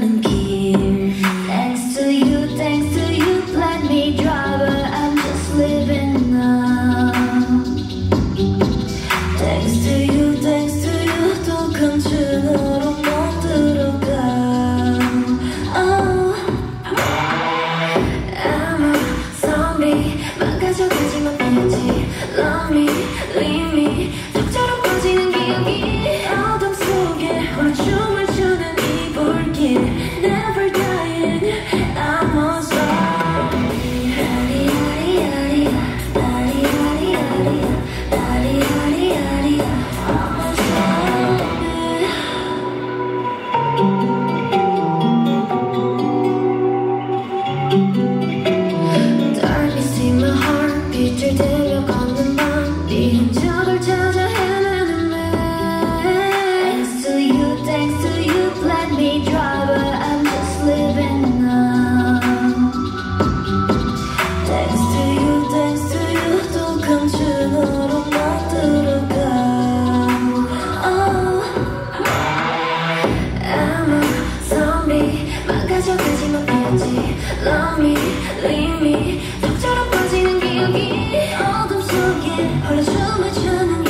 Thanks to you, thanks to you, let me drive her. I'm just living now. Thanks to you, thanks to you, 또 감추는 못 들어가. Oh, I'm a zombie. 망가져가지만 봐야지. Love me, leave me. 적처럼 꺼지는 기억이 어둠 속에 오늘 me, leave 덕처럼 퍼지는 기억이 어둠 속에 홀로 춤을 추는